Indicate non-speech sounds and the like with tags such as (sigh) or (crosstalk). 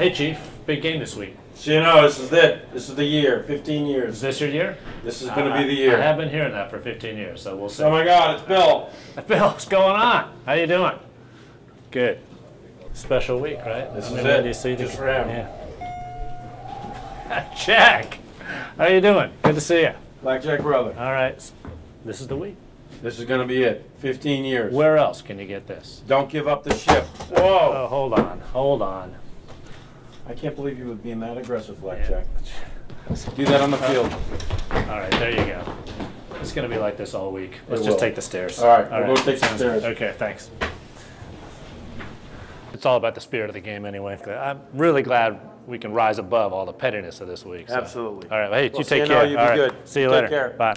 Hey, Chief. Big game this week. So you know, this is it. This is the year. 15 years. Is this your year? This is going to be the year. I have been hearing that for 15 years, so we'll see. Oh my God, it's Bill. (laughs) Bill, what's going on? How you doing? Good. Special week, right? This I is it. you see the- Just for him. Yeah. (laughs) Jack, how you doing? Good to see you. Blackjack brother. All right, this is the week. This is going to be it. 15 years. Where else can you get this? Don't give up the ship. Whoa! Oh, hold on, hold on. I can't believe you were being that aggressive, Blackjack. Do that on the field. All right, there you go. It's gonna be like this all week. Let's It just will. take the stairs. All right, we'll go take the stairs. Okay, thanks. It's all about the spirit of the game anyway. I'm really glad we can rise above all the pettiness of this week. so. Absolutely. All right, well, hey, We'll you take care. now. You be All right, good. See you Take later. care. Bye.